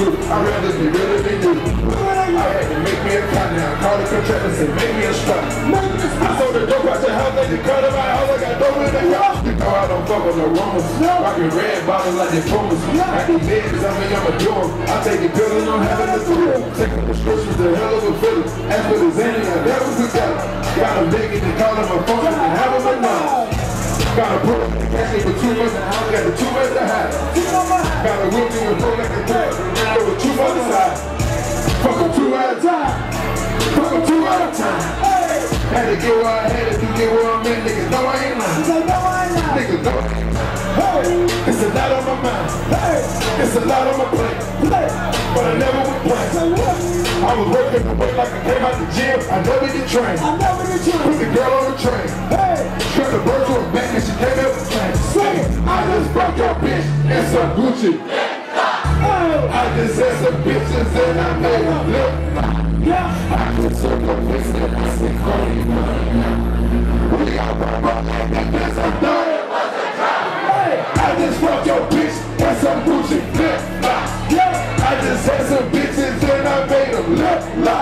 I'd rather be real than you. I had to make me a cop now. Call the contract and say, make me a strap. I sold the dope they just cut my house. I got dope in the house. You know I don't fuck with no rumors. Rockin' red bottles like they promise. I keep babies, I I'm a door. I take it pills and I'm having a thrill. Taking prescriptions, the hell of a feeling. As for the Xanny, I never forgot. Got a them begging and calling my phone and having my mouth. Got a book, catch me for two months got the two months to hide. Got a whip in the book like a threat. There were two on the side. Fuck them two at a time. Fuck them two at a time. Had to get where I had to It's a lot on my mind. Hey. It's a lot on my plate. But I never would play. I was working the way like I came out the gym. I never get trained. I never get trained. Put the girl on the train. Hey. Stripped the bird to her back and she came up the train. Say, I just broke your bitch and some Gucci. I just had some bitches and I made them look. I just took a piss and I said, Cody, we got my mama made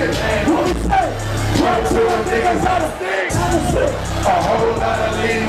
it. what we say? Niggas. I'm a sick. A whole lot of lean.